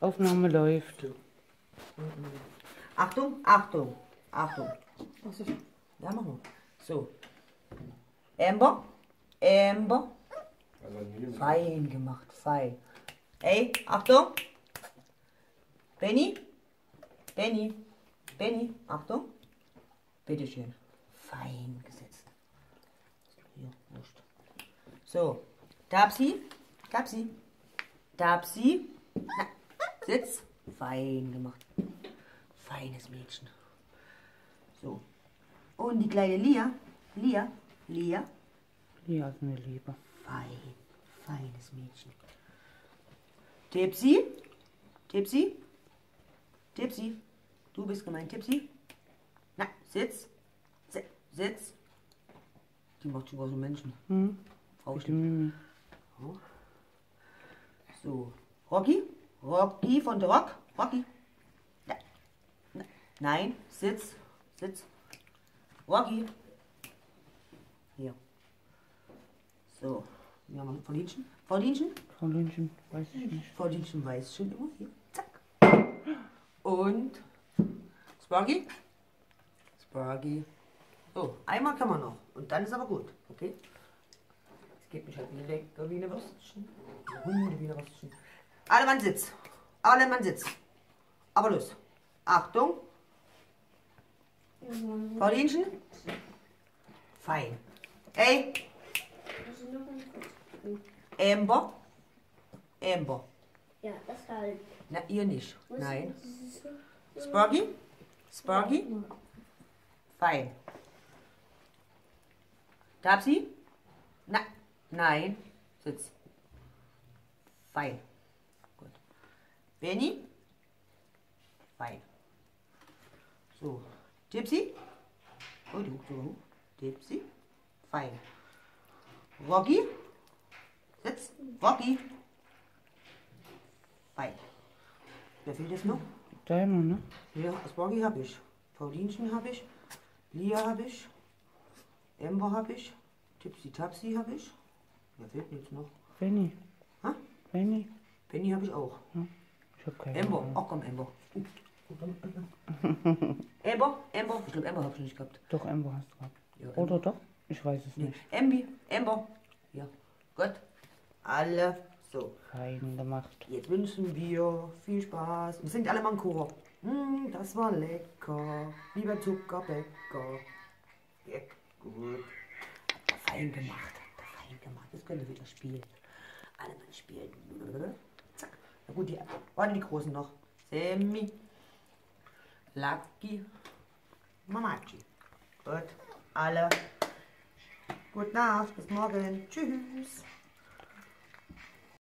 Aufnahme läuft. Achtung, Achtung, Achtung. Ja, machen wir. So. Amber, Amber. Fein gemacht, fein. Ey, Achtung. Benny, Benny, Benny, Achtung. Bitteschön. Fein gesetzt. Hier, wurscht. So. Tapsi, Tapsi, Tapsi. Sitz. Fein gemacht. Feines Mädchen. So. Und die kleine Lia. Lia. Lia. Lia ist mir lieber. Fein. Feines Mädchen. Tipsy. Tipsy. Tipsy. Du bist gemeint, Tipsy. Na, sitz. Si- Sitz. Die macht sogar so Menschen. Hm? Frau Mimi. So. Rocky. Rocky von der Rock. Rocky. Na, na, nein, sitz. Sitz. Rocky. Hier. So. Wir haben Paulinchen. Paulinchen. Frau Lünchen, weiß ich nicht. Paulinchen weiß schon immer. Hier. Zack. Und Sparky. Sparky. So, einmal kann man noch. Und dann ist aber gut. Okay? Jetzt geht mich halt wie lecker wie eine Würstchen. Hunde wie eine Würstchen. Alle Mann sitzt. Alle Mann sitzt. Aber los. Achtung. Paulinchen. Fein. Ey. Amber. Amber. Ja, das halt. Na, ihr nicht. Nein. Sparky? Sparky? Fein. Tapsi? Na, nein. Sitz. Fein. Benny? Fein. So. Tipsy? Oh, du, du. Tipsy? Fein. Rocky? Sitz. Rocky? Fein. Wer fehlt jetzt noch? Deiner, ne? Ja, Sparky habe ich. Paulinchen habe ich. Lia habe ich. Amber habe ich. Tipsy Tapsy habe ich. Wer fehlt jetzt noch? Benny. Hä? Benny. Penny habe ich auch. Ich hab keine. Ahnung. Ach komm. Uh, Amber, Amber. Ich glaube, Amber habe ich nicht gehabt. Doch, Amber hast du gehabt. Ja, Oder doch? Ich weiß es Nee. nicht. Ambi, Amber. Ja, gut. Alle so. Fein gemacht. Jetzt wünschen wir viel Spaß. Wir sind alle mal Chor. Mm, das war lecker. Lieber Zuckerbäcker. Ja, gut. Fein gemacht. Fein gemacht. Jetzt können wir wieder spielen. Alle mal spielen. Na gut, die, warte die Großen noch. Sammy. Lucky. Mamachi. Gut. Alle. Gute Nacht. Bis morgen. Tschüss.